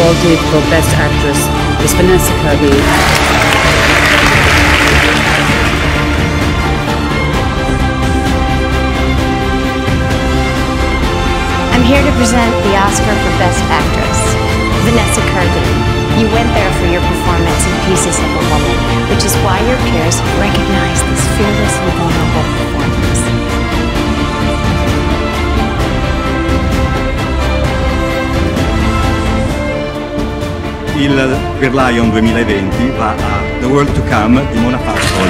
Oscar for Best Actress is Vanessa Kirby. I'm here to present the Oscar for Best Actress. Vanessa Kirby. You went there for your performance in Pieces of a Woman, which is why your peers recognize this fearless and vulnerable Il Per Lion 2020 va a The World to Come di Mona Pascal.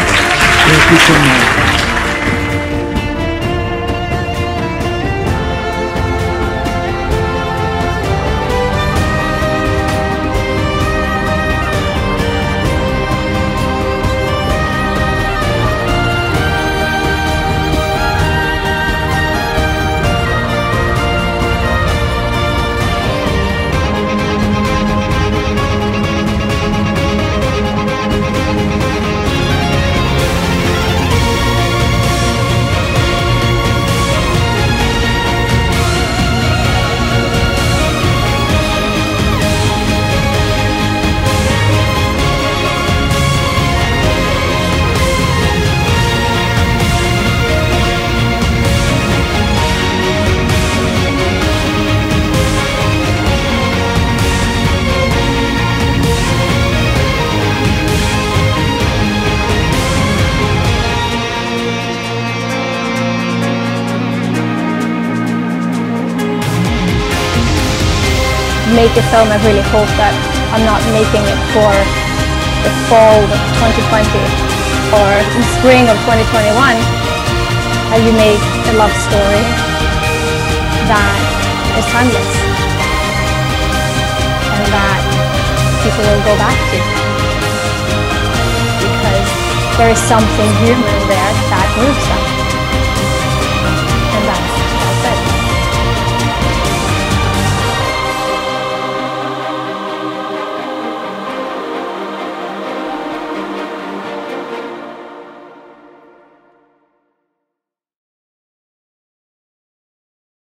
Make a film, I really hope that I'm not making it for the fall of 2020 or the spring of 2021. How you make a love story that is timeless and that people will go back to. Because there is something human there that moves them.